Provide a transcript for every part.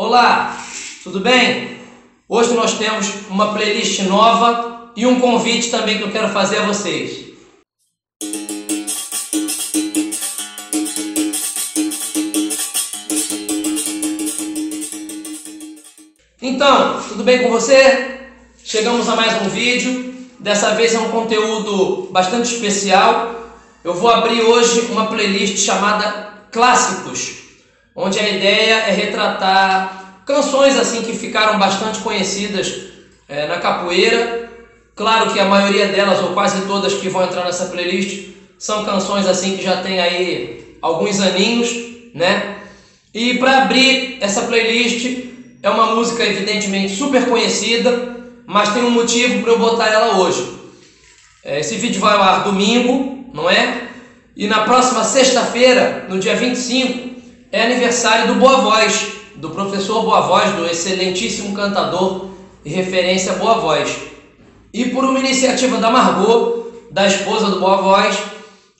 Olá, tudo bem? Hoje nós temos uma playlist nova e um convite também que eu quero fazer a vocês. Então, tudo bem com você? Chegamos a mais um vídeo. Dessa vez é um conteúdo bastante especial. Eu vou abrir hoje uma playlist chamada Clássicos, onde a ideia é retratar canções assim que ficaram bastante conhecidas é, na capoeira. Claro que a maioria delas, ou quase todas que vão entrar nessa playlist, são canções assim que já tem aí alguns aninhos, né? E para abrir essa playlist é uma música evidentemente super conhecida, mas tem um motivo para eu botar ela hoje. É, esse vídeo vai ao ar domingo, não é? E na próxima sexta-feira, no dia 25, é aniversário do Boa Voz, do professor Boa Voz, do excelentíssimo cantador e referência Boa Voz. E por uma iniciativa da Margot, da esposa do Boa Voz,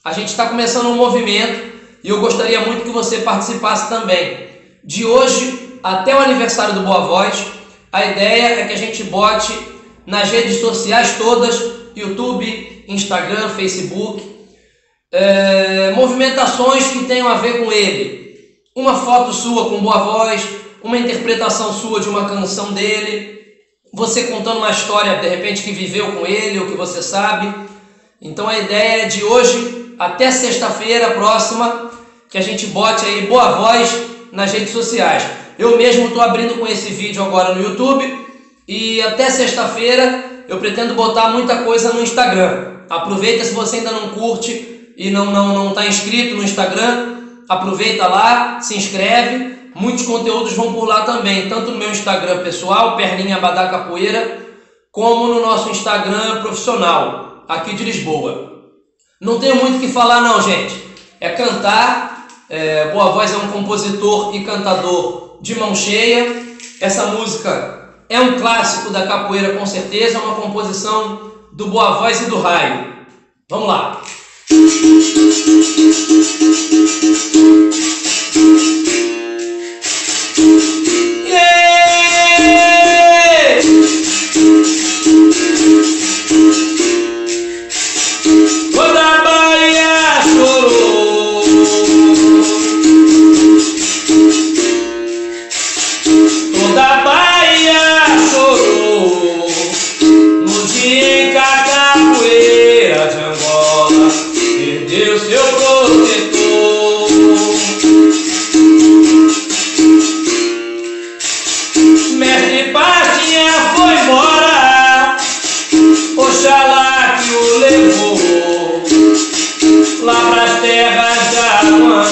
a gente está começando um movimento e eu gostaria muito que você participasse também. De hoje até o aniversário do Boa Voz, a ideia é que a gente bote nas redes sociais todas, YouTube, Instagram, Facebook, é, movimentações que tenham a ver com ele. Uma foto sua com Boa Voz, uma interpretação sua de uma canção dele, você contando uma história de repente que viveu com ele ou que você sabe. Então a ideia é de hoje até sexta-feira próxima que a gente bote aí Boa Voz nas redes sociais. Eu mesmo estou abrindo com esse vídeo agora no YouTube e até sexta-feira eu pretendo botar muita coisa no Instagram. Aproveita se você ainda não curte e não não não está inscrito no Instagram, aproveita lá, se inscreve. Muitos conteúdos vão por lá também, tanto no meu Instagram pessoal, Perninha Abadá Capoeira, como no nosso Instagram profissional, aqui de Lisboa. Não tenho muito o que falar não, gente. É cantar. É, Boa Voz é um compositor e cantador de mão cheia. Essa música é um clássico da capoeira, com certeza, é uma composição do Boa Voz e do Raio. Vamos lá. Oxalá que o levou lá pras terras da mãe.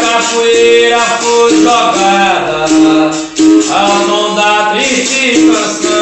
Capoeira foi jogada ao som da triste canção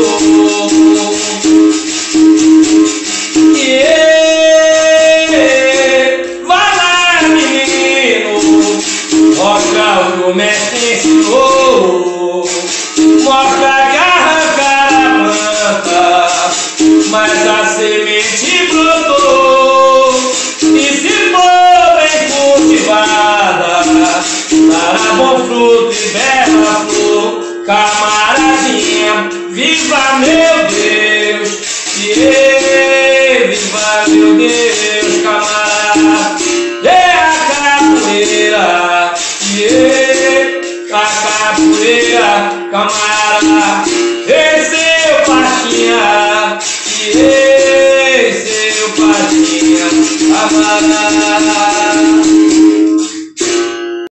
Thank you.